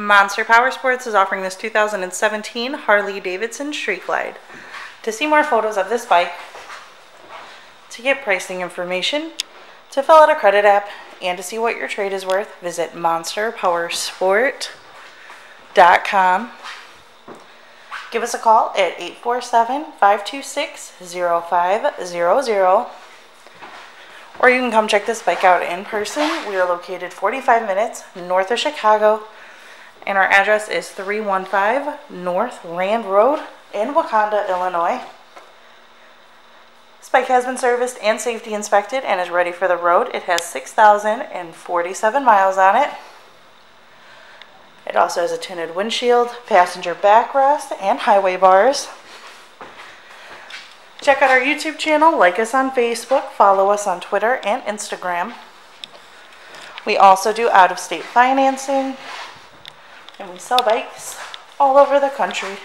Monster Powersports is offering this 2017 Harley Davidson Street Glide. To see more photos of this bike, to get pricing information, to fill out a credit app, and to see what your trade is worth, visit monsterpowersport.com. Give us a call at 847-526-0500 or you can come check this bike out in person. We are located 45 minutes north of Chicago and our address is 315 North Rand Road in Wauconda, Illinois. Spike has been serviced and safety inspected and is ready for the road. It has 6,047 miles on it. It also has a tinted windshield, passenger backrest, and highway bars. Check out our YouTube channel, like us on Facebook, follow us on Twitter and Instagram. We also do out of state financing, and we sell bikes all over the country.